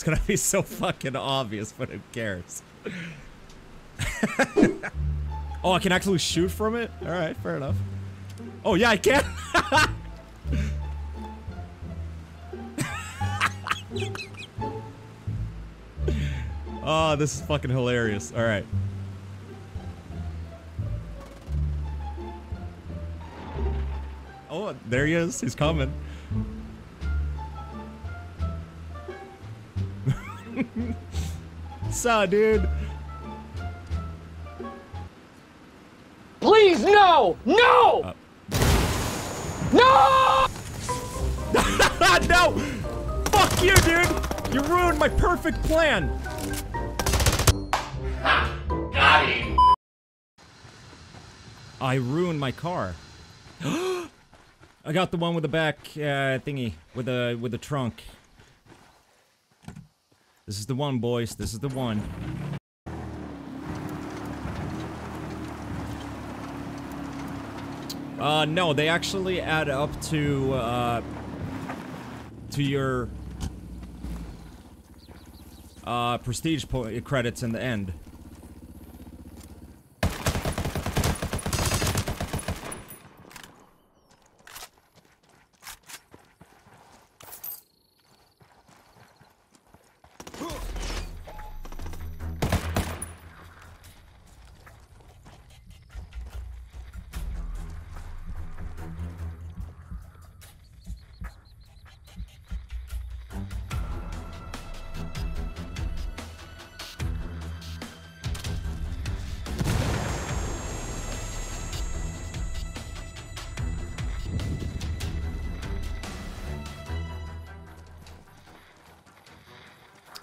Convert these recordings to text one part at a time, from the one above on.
It's gonna be so fucking obvious, but who cares? oh, I can actually shoot from it? Alright, fair enough. Oh, yeah, I can! oh, this is fucking hilarious. Alright. Oh, there he is. He's coming. Saw, dude. Please, no! No! Uh. No! no! Fuck you, dude! You ruined my perfect plan! Got him! I ruined my car. I got the one with the back uh, thingy with the with the trunk. This is the one, boys. This is the one. Uh, no, they actually add up to, uh, to your, uh, prestige credits in the end.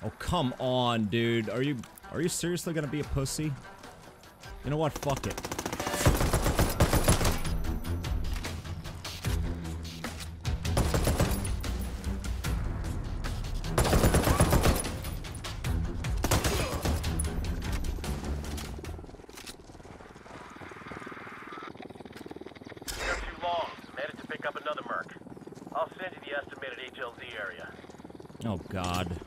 Oh, come on, dude. Are you are you seriously gonna be a pussy? You know what? Fuck it. You're too long. Managed to pick up another merc. I'll send you the estimated HLZ area. Oh God.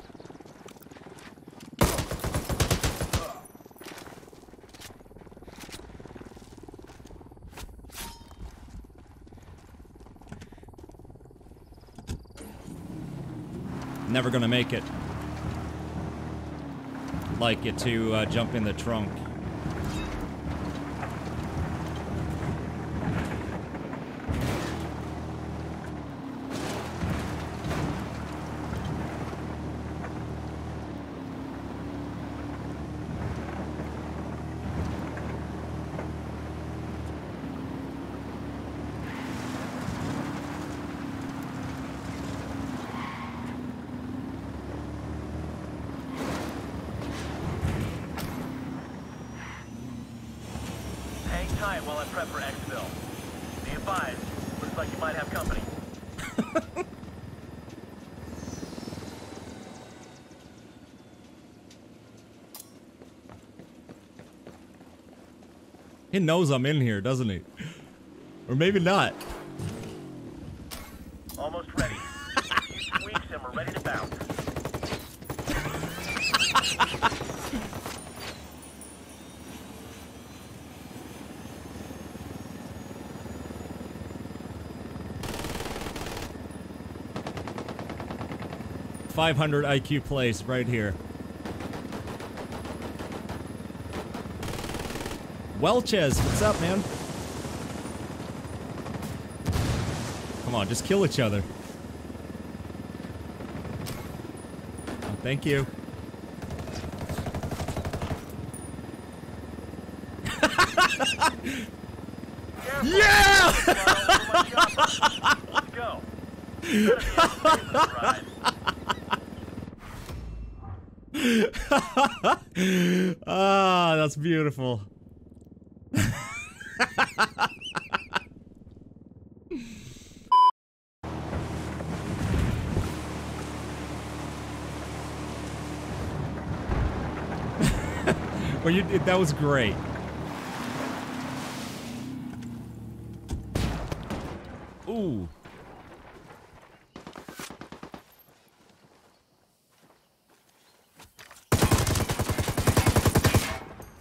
Never gonna make it. Like it to uh, jump in the trunk. While I prep for. Be advised, looks like you might have company. He knows I'm in here, doesn't he? Or maybe not. Almost ready. Tweaks and we're ready to bounce. Five hundred IQ place right here. Welches, what's up, man? Come on, just kill each other. Oh, thank you. Yeah! ah, that's beautiful. well, you that was great.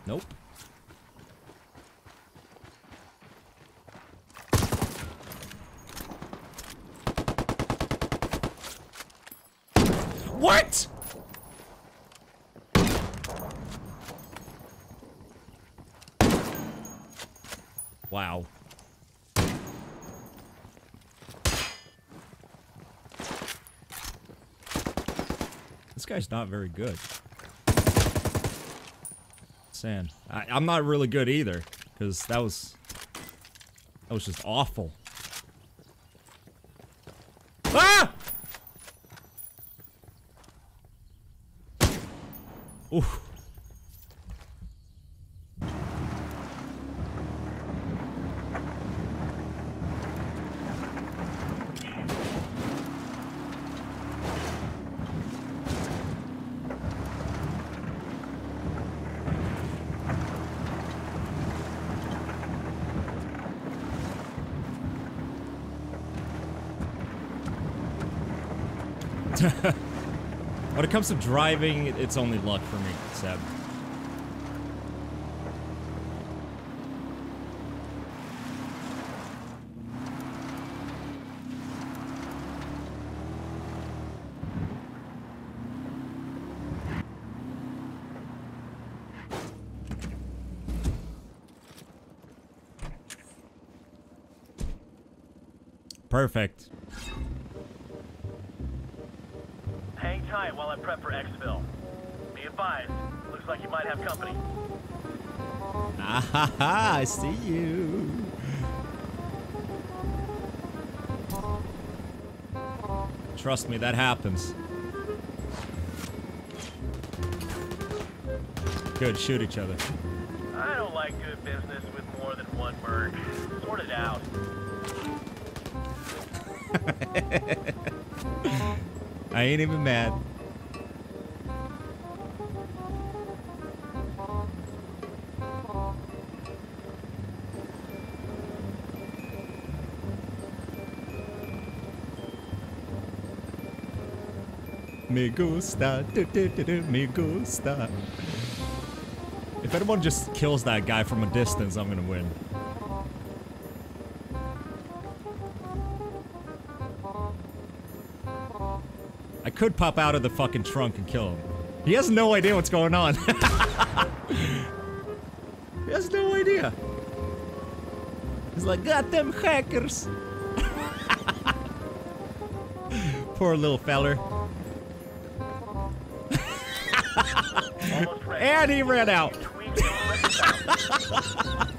Nope. What? Wow. This guy's not very good. Saying. I, I'm not really good either, because that was... That was just awful. Ah! Oof. when it comes to driving, it's only luck for me, Seb. Perfect. Tight while I prep for exfil. Be advised, looks like you might have company. Ah ha ha, I see you. Trust me, that happens. Good, shoot each other. I don't like doing business with more than one merc. Sort it out. I ain't even mad. Me gusta, do, do, do, me gusta. If anyone just kills that guy from a distance, I'm gonna win. I could pop out of the fucking trunk and kill him. He has no idea what's going on. he has no idea. He's like, got them hackers. Poor little feller. And he ran out. Tweak don't let you down.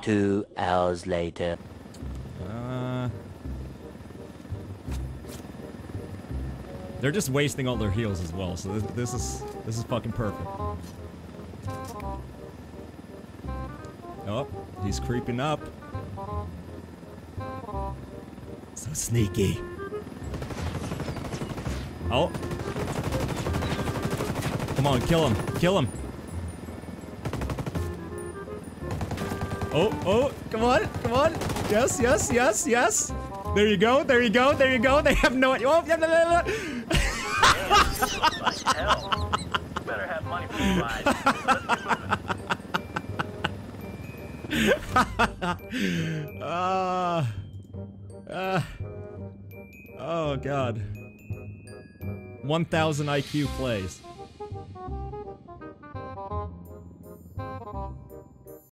Two hours later. They're just wasting all their heals as well. So this, this is this is fucking perfect. Oh, he's creeping up. So sneaky. Oh. Come on, kill him. Kill him. Oh, oh, come on, come on. Yes, yes, yes, yes. There you go, there you go, there you go. They have no. Oh, yeah, no. Uh, uh, oh, God. 1,000 IQ plays.